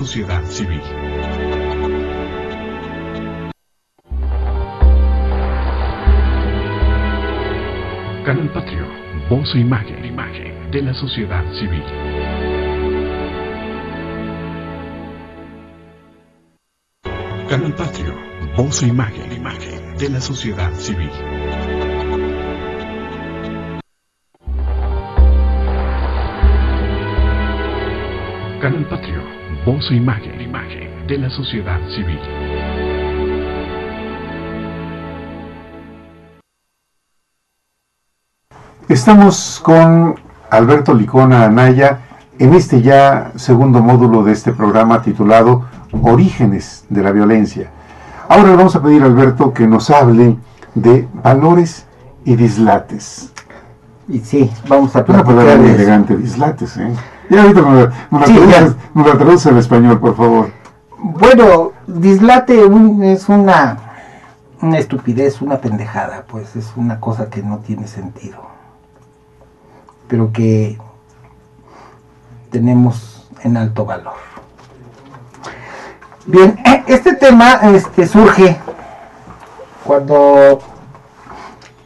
sociedad civil. Canal Patrio, voz e imagen, imagen de la sociedad civil. Canal Patrio, voz e imagen, imagen de la sociedad civil. Canal Patrio, voz e imagen, imagen de la sociedad civil. Estamos con Alberto Licona Anaya en este ya segundo módulo de este programa titulado Orígenes de la Violencia. Ahora le vamos a pedir a Alberto que nos hable de valores y dislates. Y sí, vamos a Una palabra muy elegante, dislates, ¿eh? Ya ahorita la, nos la Sí, traduce- ya. nos la traduce al español, por favor. Bueno, dislate un- es una, una estupidez, una pendejada, pues es una cosa que no tiene sentido. Pero que tenemos en alto valor. Bien, este tema este, surge cuando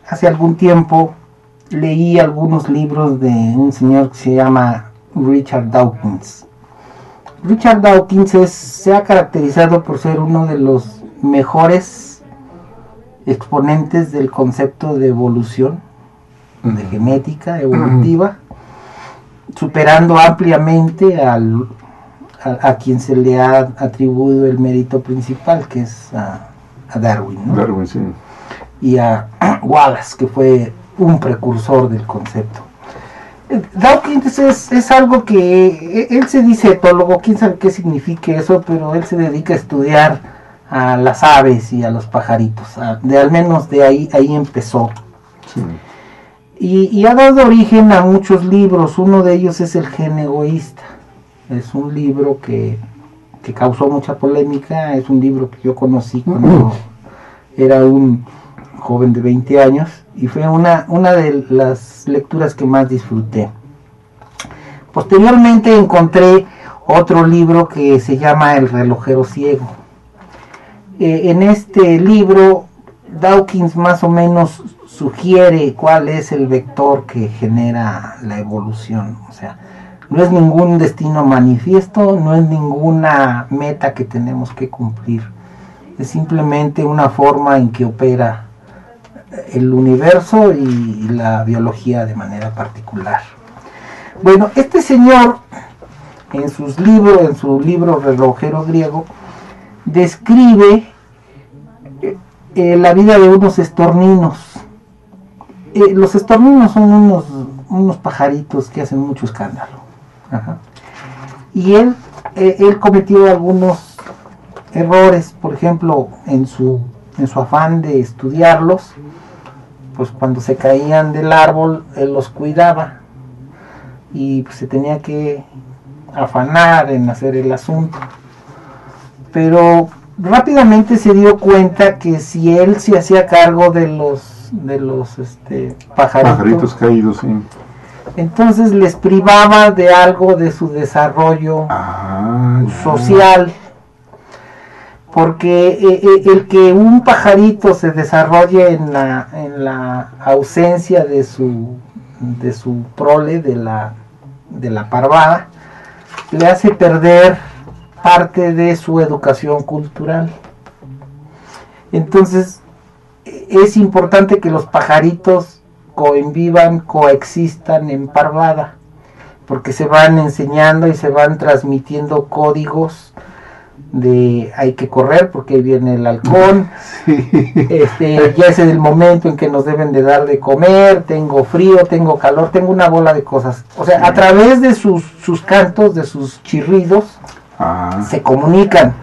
hace algún tiempo leí algunos libros de un señor que se llama Richard Dawkins. Richard Dawkins es- se ha caracterizado por ser uno de los mejores exponentes del concepto de evolución, de genética evolutiva, superando ampliamente al, a, a quien se le ha atribuido el mérito principal, que es a, a Darwin. ¿no? Darwin, sí. y a Wallace, que fue un precursor del concepto. Dawkins es, es algo que eh, él se dice etólogo, quién sabe qué significa eso, pero él se dedica a estudiar a las aves y a los pajaritos. a- de al menos de ahí, ahí empezó. sí. Y, y ha dado origen a muchos libros. Uno de ellos es El gen egoísta. Es un libro que, que causó mucha polémica. Es un libro que yo conocí cuando era un joven de 20 años. Y fue una, una de las lecturas que más disfruté. Posteriormente encontré otro libro que se llama El relojero ciego. Eh, en este libro Dawkins más o menos sugiere cuál es el vector que genera la evolución. O sea, no es ningún destino manifiesto, no es ninguna meta que tenemos que cumplir. Es simplemente una forma en que opera el universo y la biología de manera particular. Bueno, este señor en sus libros, en su libro relojero griego, describe eh, la vida de unos estorninos. Eh, los estorninos son unos, unos pajaritos que hacen mucho escándalo. Y él, eh, él cometió algunos errores, por ejemplo, en su, en su afán de estudiarlos, pues cuando se caían del árbol, él los cuidaba y pues, se tenía que afanar en hacer el asunto. Pero rápidamente se dio cuenta que si él se hacía cargo de los de los este, pajaritos, Pajaritos caídos, sí. entonces les privaba de algo de su desarrollo Ah, social. Porque eh, eh, el que un pajarito se desarrolle en la, en la ausencia de su, de su prole, de la, de la parvada, le hace perder parte de su educación cultural. Entonces, eh, es importante que los pajaritos convivan, coexistan en parvada, porque se van enseñando y se van transmitiendo códigos de hay que correr porque viene el halcón, Sí. este, ya es el momento en que nos deben de dar de comer, tengo frío, tengo calor, tengo una bola de cosas. O sea, a través de sus, sus cantos, de sus chirridos, Ah, se comunican.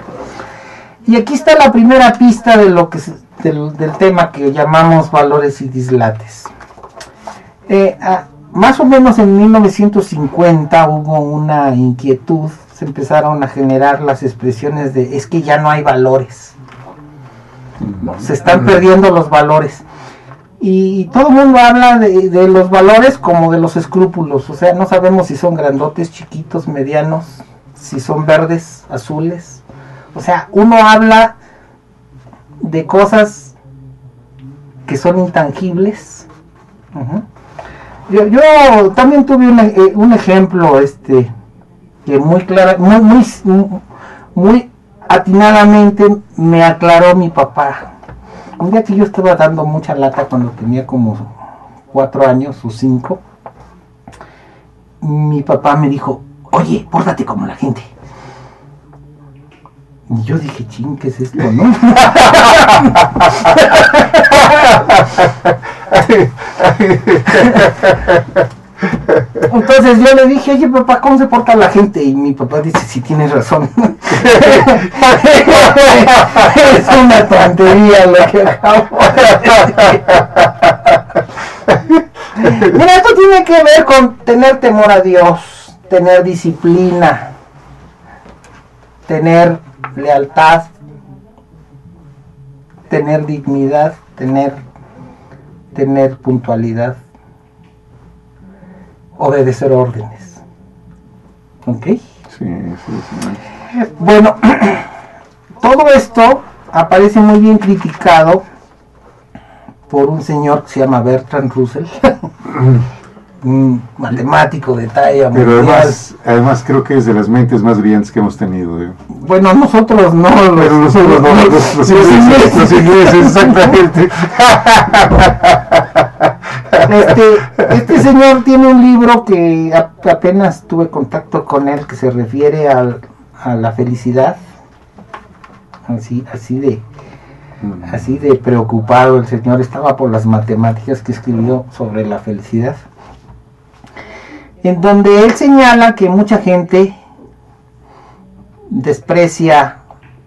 Y aquí está la primera pista de lo que se- del, del tema que llamamos valores y dislates. Eh, ah, más o menos en 1950 hubo una inquietud, se empezaron a generar las expresiones de es que ya no hay valores, se están perdiendo los valores. Y todo el mundo habla de, de los valores como de los escrúpulos, o sea, no sabemos si son grandotes, chiquitos, medianos, si son verdes, azules. O sea, uno habla de cosas que son intangibles. Yo también tuve un, eh, un ejemplo, este, muy clara, muy, muy, muy atinadamente me aclaró mi papá. Un día que yo estaba dando mucha lata cuando tenía como cuatro años o cinco, mi papá me dijo, oye, pórtate como la gente. Y yo dije, ching, ¿qué es esto, no? Entonces yo le dije, oye papá, ¿cómo se porta la gente? Y mi papá dice, sí tienes razón. es una tontería lo que. Mira, esto tiene que ver con tener temor a Dios, tener disciplina, tener lealtad, tener dignidad, tener, tener puntualidad obedecer órdenes. ¿Ok? Sí, sí, sí. Bueno, todo esto aparece muy bien criticado por un señor que se llama Bertrand Russell, un matemático de talla Pero mundial. además, además creo que es de las mentes más brillantes que hemos tenido. ¿eh? Bueno, nosotros no, los, Pero nosotros no, los, los los ingleses, ingleses. los ingleses, exactamente. Este, este señor tiene un libro que a- apenas tuve contacto con él que se refiere al- a la felicidad. Así, así de, así de preocupado el señor estaba por las matemáticas que escribió sobre la felicidad. En donde él señala que mucha gente desprecia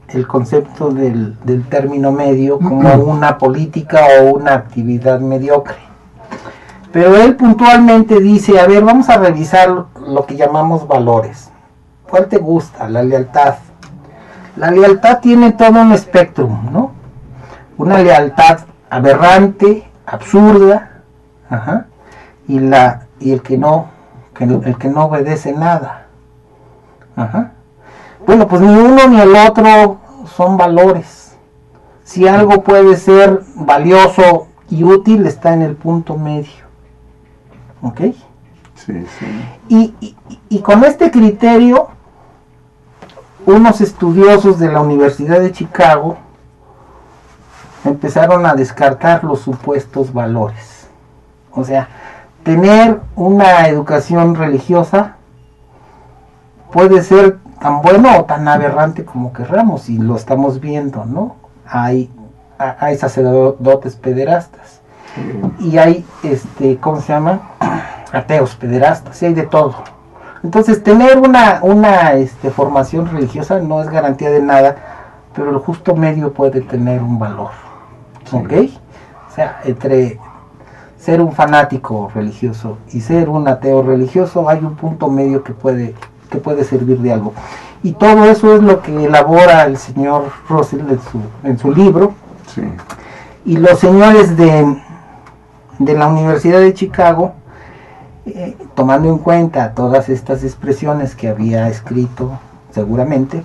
el concepto del, del término medio como una política o una actividad mediocre. Pero él puntualmente dice, a ver, vamos a revisar lo que llamamos valores. ¿Cuál te gusta? La lealtad. La lealtad tiene todo un espectro, ¿no? Una lealtad aberrante, absurda, ajá, y la y el que no el que no obedece nada. Ajá. Bueno, pues ni uno ni el otro son valores. Si algo puede ser valioso y útil está en el punto medio. ¿Ok? Sí, sí. Y, y- y con este criterio, unos estudiosos de la Universidad de Chicago empezaron a descartar los supuestos valores. O sea, tener una educación religiosa puede ser tan bueno o tan aberrante como querramos, y lo estamos viendo, ¿no? Hay, ha- hay sacerdotes pederastas y hay, este, ¿cómo se llama? Ateos, pederastas, y hay de todo. Entonces, tener una, una este, formación religiosa no es garantía de nada, pero el justo medio puede tener un valor. ¿Ok? O sea, entre ser un fanático religioso y ser un ateo religioso hay un punto medio que puede, que puede servir de algo. Y todo eso es lo que elabora el señor Russell en su, en su libro. Sí. Y los señores de, de la Universidad de Chicago, eh, tomando en cuenta todas estas expresiones que había escrito seguramente,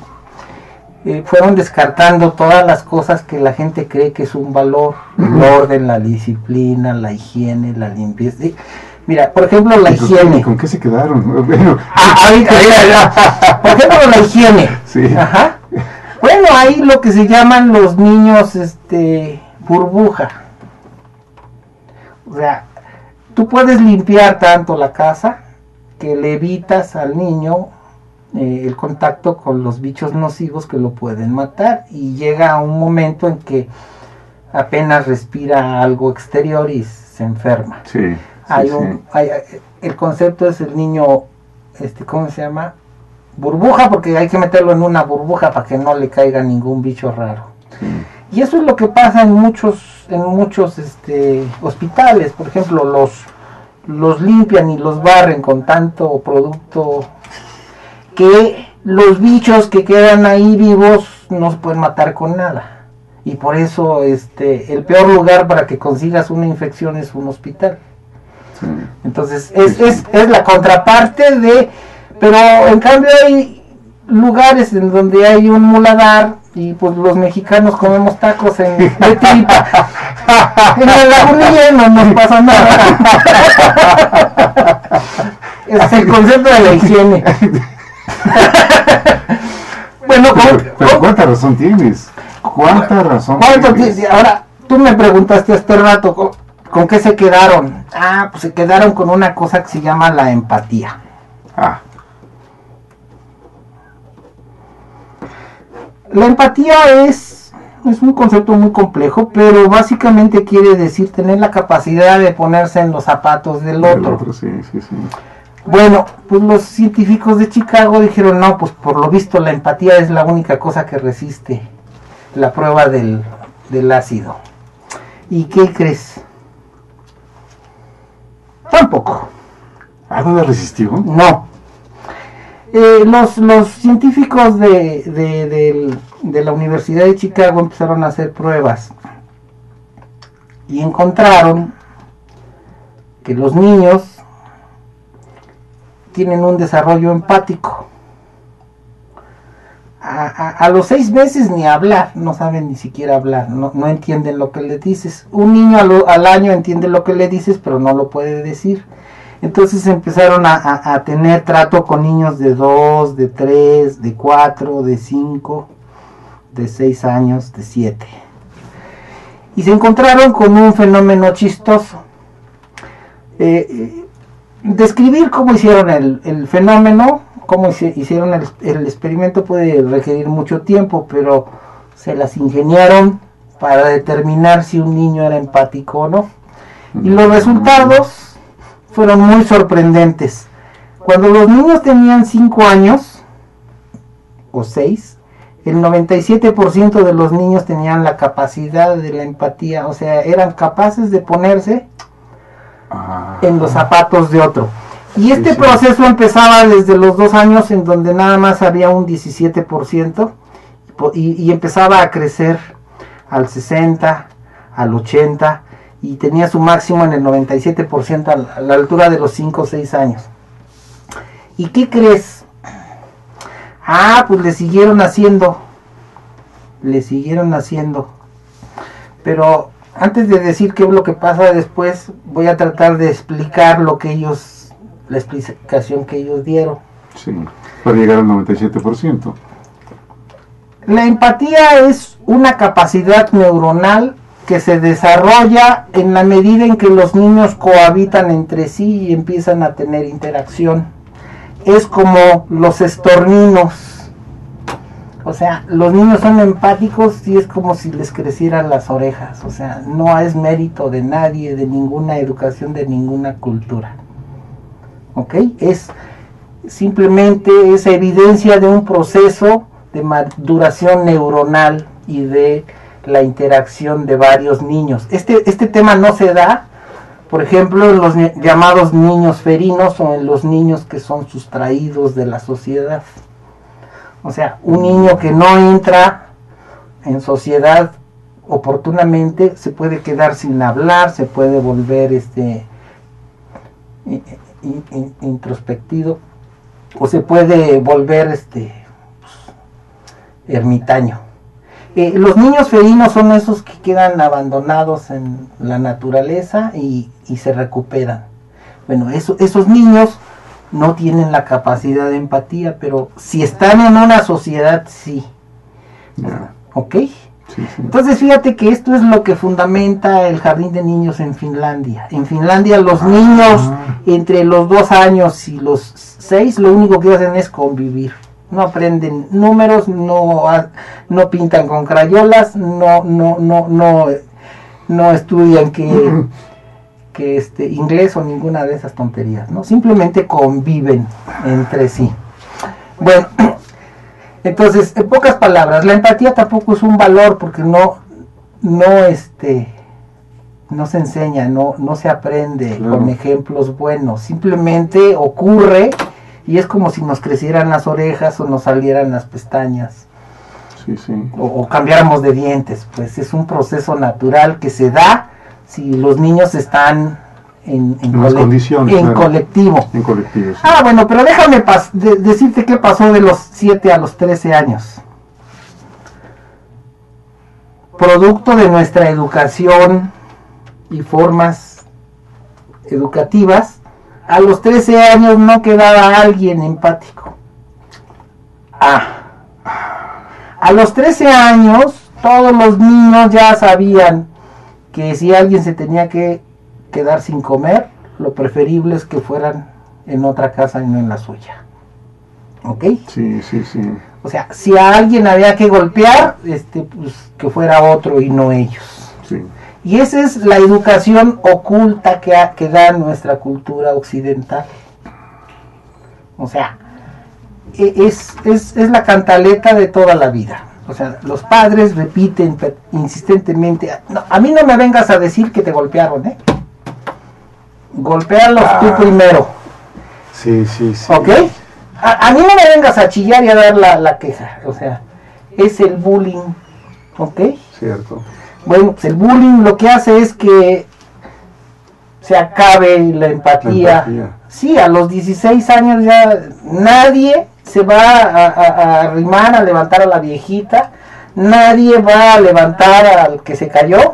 eh, fueron descartando todas las cosas que la gente cree que es un valor, el orden, la disciplina, la higiene, la limpieza. Mira, por ejemplo, la ¿Y con qué- higiene. ¿Con qué se quedaron? Bueno, Ah, ahorita, por ejemplo, la higiene. Sí. Ajá. Bueno, hay lo que se llaman los niños, este, burbuja. O sea, tú puedes limpiar tanto la casa que le evitas al niño eh, el contacto con los bichos nocivos que lo pueden matar y llega un momento en que apenas respira algo exterior y se enferma sí. sí, hay sí. un hay- el concepto es el niño este cómo se llama burbuja porque hay que meterlo en una burbuja para que no le caiga ningún bicho raro Sí. Y eso es lo que pasa en muchos en muchos este hospitales. Por ejemplo los los limpian y los barren con tanto producto que los bichos que quedan ahí vivos no se pueden matar con nada. Y por eso este el peor lugar para que consigas una infección es un hospital. Sí. entonces es, Sí, es, es la contraparte de, pero en cambio hay lugares en donde hay un muladar y pues los mexicanos comemos tacos en de tripa. en la lagunilla no nos pasa nada. es el concepto de la higiene. bueno, pero, ¿cuánta razón tienes? ¿Cuánta razón tienes? Ahora, tú me preguntaste este rato, ¿con, ¿con qué se quedaron? Ah, pues se quedaron con una cosa que se llama la empatía. Ah. La empatía es, es un concepto muy complejo, pero básicamente quiere decir tener la capacidad de ponerse en los zapatos del otro. Bueno, pues los científicos de Chicago dijeron, no, pues por lo visto la empatía es la única cosa que resiste la prueba del, del ácido. ¿Y qué crees? Tampoco. ¿Ah, no la resistió? No. Eh, los, los científicos de, de, de, la Universidad de Chicago empezaron a hacer pruebas y encontraron que los niños tienen un desarrollo empático. A, los seis meses ni hablar, no saben ni siquiera hablar, no, no entienden lo que le dices. Un niño al año entiende lo que le dices, pero no lo puede decir. Entonces empezaron a, tener trato con niños de 2, de 3, de 4, de 5, de 6 años, de 7. Y se encontraron con un fenómeno chistoso. Eh, eh, describir cómo hicieron el, fenómeno, cómo hicieron el, el, experimento puede requerir mucho tiempo, pero se las ingeniaron para determinar si un niño era empático o no. Y los resultados fueron muy sorprendentes. Cuando los niños tenían 5 años o 6, el 97% de los niños tenían la capacidad de la empatía, o sea, eran capaces de ponerse ah. en los zapatos de otro. Y este proceso empezaba desde los 2 años en donde nada más había un 17% y, y empezaba a crecer al 60, al 80 y tenía su máximo en el 97% a la altura de los 5 o 6 años. ¿Y qué crees? Ah, pues le siguieron haciendo. Le siguieron haciendo. Pero antes de decir qué es lo que pasa después, voy a tratar de explicar lo que ellos, la explicación que ellos dieron. Sí, para llegar al 97%. La empatía es una capacidad neuronal que se desarrolla en la medida en que los niños cohabitan entre sí y empiezan a tener interacción. Es como los estorninos. O sea, los niños son empáticos y es como si les crecieran las orejas. O sea, no es mérito de nadie, de ninguna educación, de ninguna cultura. ¿Ok? Es simplemente esa evidencia de un proceso de maduración neuronal y de la interacción de varios niños. Este, este tema no se da, por ejemplo, en los llamados niños ferinos o en los niños que son sustraídos de la sociedad. O sea, un niño que no entra en sociedad oportunamente se puede quedar sin hablar, se puede volver este introspectivo o se puede volver este pues, ermitaño. Eh, los niños felinos son esos que quedan abandonados en la naturaleza y, se recuperan. Bueno, esos niños no tienen la capacidad de empatía, pero si están en una sociedad, sí. ¿Ok? Entonces fíjate que esto es lo que fundamenta el jardín de niños en Finlandia. En Finlandia los niños ah. entre los dos años y los seis lo único que hacen es convivir no aprenden números, no, no pintan con crayolas, no, no, no, no, no estudian que, que este inglés o ninguna de esas tonterías, ¿no? Simplemente conviven entre sí. Bueno, entonces, en pocas palabras, la empatía tampoco es un valor porque no, no este no se enseña, no, no se aprende con ejemplos buenos, simplemente ocurre y es como si nos crecieran las orejas o nos salieran las pestañas. O, cambiáramos de dientes, pues es un proceso natural que se da si los niños están en, en, En condiciones, en claro. colectivo. En colectivos. sí. Ah, bueno, pero déjame pas- de- decirte qué pasó de los 7 a los 13 años. Producto de nuestra educación y formas educativas, a los 13 años no quedaba alguien empático. Ah. A los 13 años, todos los niños ya sabían que si alguien se tenía que quedar sin comer, lo preferible es que fueran en otra casa y no en la suya. ¿Ok? Sí, sí, sí. O sea, si a alguien había que golpear, este, pues que fuera otro y no ellos. sí. Y esa es la educación oculta que, ha- que da nuestra cultura occidental. O sea, e- es, es, es la cantaleta de toda la vida. O sea, los padres repiten insistentemente, "No, a mí no me vengas a decir que te golpearon, ¿eh? Golpearlos Ah. tú primero, Sí, sí, sí. ¿ok? A, a mí no me vengas a chillar y a dar la, la queja. O sea, es el bullying, ¿ok? Cierto. Bueno, pues el bullying lo que hace es que se acabe la empatía. La empatía. Sí, a los 16 años ya nadie se va a, a- a arrimar a levantar a la viejita, nadie va a levantar al que se cayó,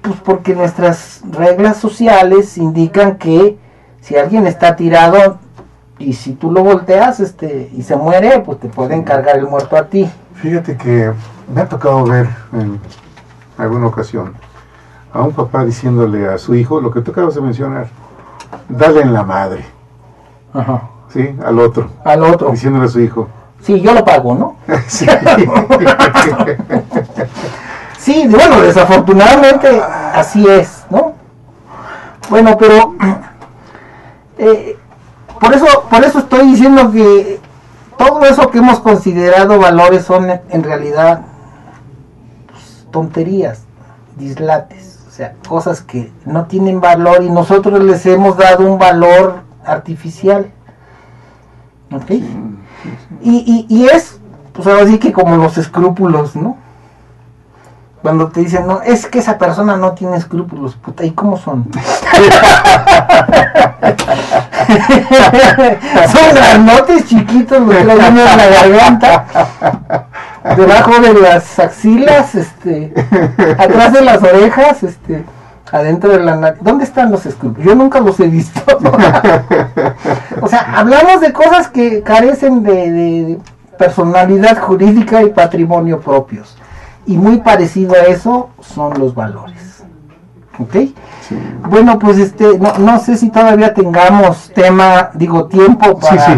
pues porque nuestras reglas sociales indican que si alguien está tirado y si tú lo volteas este y se muere, pues te pueden cargar el muerto a ti. Fíjate que me ha tocado ver en alguna ocasión a un papá diciéndole a su hijo lo que tú acabas de mencionar, dale en la madre, Ajá. ¿sí? Al otro, Al otro. diciéndole a su hijo. Sí, yo lo pago, ¿no? Sí. Sí, bueno, desafortunadamente así es, ¿no? Bueno, pero eh, por eso, por eso estoy diciendo que todo eso que hemos considerado valores son en realidad tonterías, dislates, o sea, cosas que no tienen valor y nosotros les hemos dado un valor artificial. ¿Ok? Y, y, y es, pues ahora sí que como los escrúpulos, ¿no? Cuando te dicen, no, es que esa persona no tiene escrúpulos, puta, ¿y cómo son? son grandotes, chiquitos, los uno en la garganta, debajo de las axilas, este, atrás de las orejas, este, adentro de la nariz. ¿Dónde están los escrúpulos? Yo nunca los he visto. o sea, hablamos de cosas que carecen de personalidad jurídica y patrimonio propios. Y muy parecido a eso son los valores. ¿Ok? Sí. Bueno, pues este, no, no sé si todavía tengamos tema, digo, tiempo para, sí.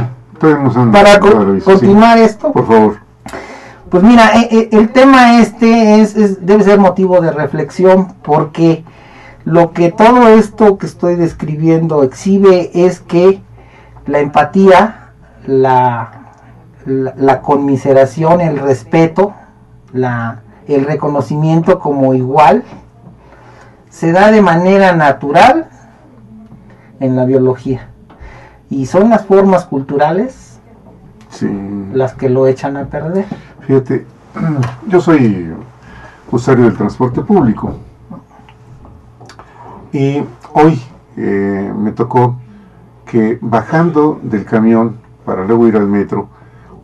Para continuar esto. Por favor. Pues mira, eh, eh, el tema este es, es- debe ser motivo de reflexión porque lo que todo esto que estoy describiendo exhibe es que la empatía, la, la, la conmiseración, el respeto, la, el reconocimiento como igual, se da de manera natural en la biología. Y son las formas culturales Sí. las que lo echan a perder. Fíjate, yo soy usuario del transporte público. Y hoy eh, me tocó que bajando del camión para luego ir al metro,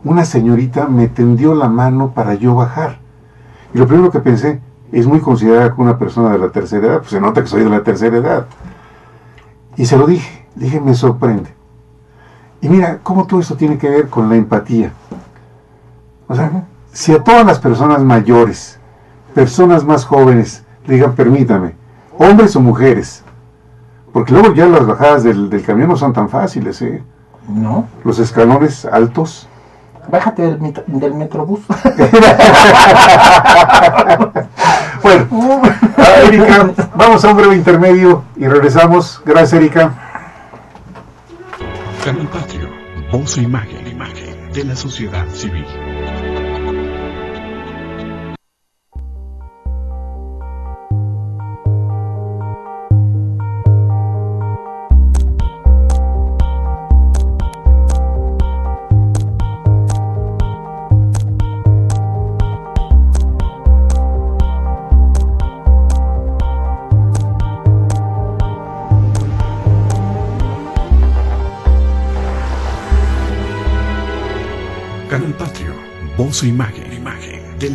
una señorita me tendió la mano para yo bajar. Y lo primero que pensé, es muy considerada como una persona de la tercera edad, pues se nota que soy de la tercera edad. Y se lo dije, dije, me sorprende. Y mira, cómo todo esto tiene que ver con la empatía. O sea, si a todas las personas mayores, personas más jóvenes, le digan, permítame, hombres o mujeres, porque luego ya las bajadas del, del camión no son tan fáciles, ¿eh? ¿No? Los escalones altos. Bájate del, del metrobús. Bueno, ah, Erika, vamos a un breve intermedio y regresamos. Gracias, Erika. Canal Patrio, voz e imagen, imagen de la sociedad civil.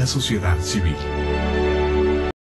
Sociedad civil.